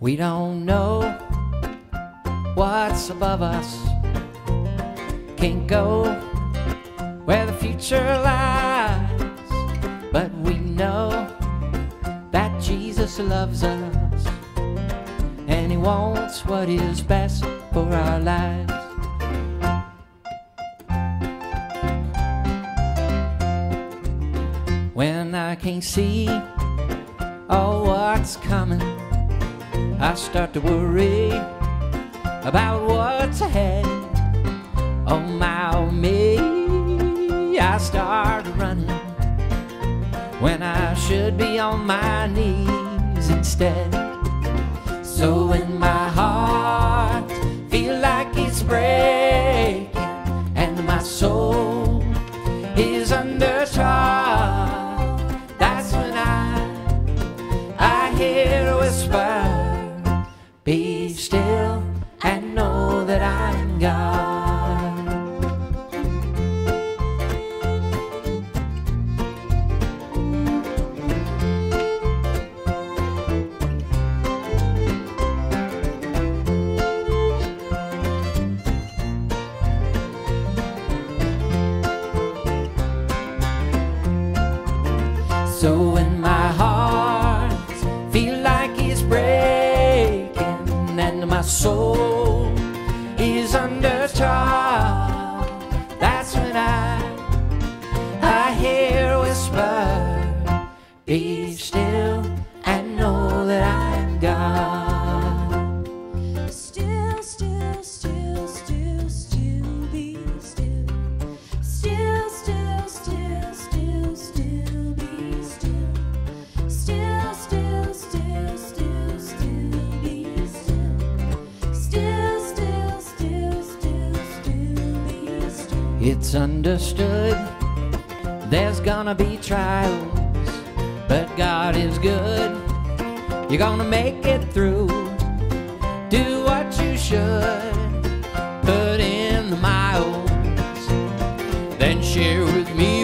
We don't know what's above us. Can't go where the future lies. But we know that Jesus loves us and He wants what is best for our lives. When I can't see oh what's coming, I start to worry about what's ahead. Oh my, oh me, I start running when I should be on my knees instead. So when my So when my heart feel like it's breaking and my soul is under trial, that's when I I hear a whisper, be still and know that I'm God. It's understood there's gonna be trials, but God is good. You're gonna make it through. Do what you should, put in the miles, then share with me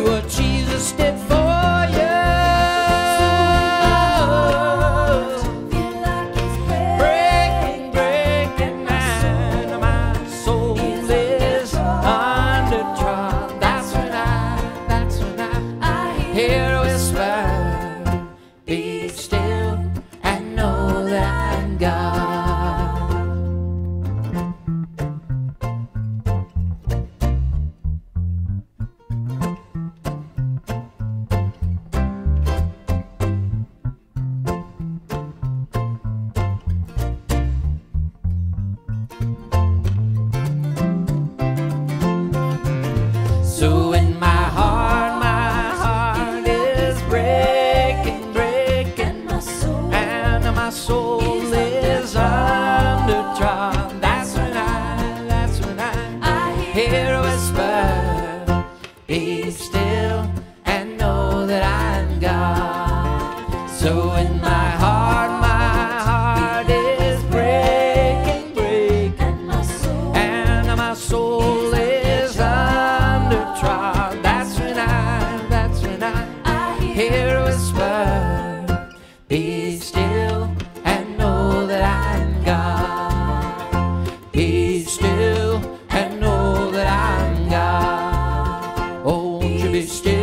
hear a whisper. Be still and know that I'm God. So when me.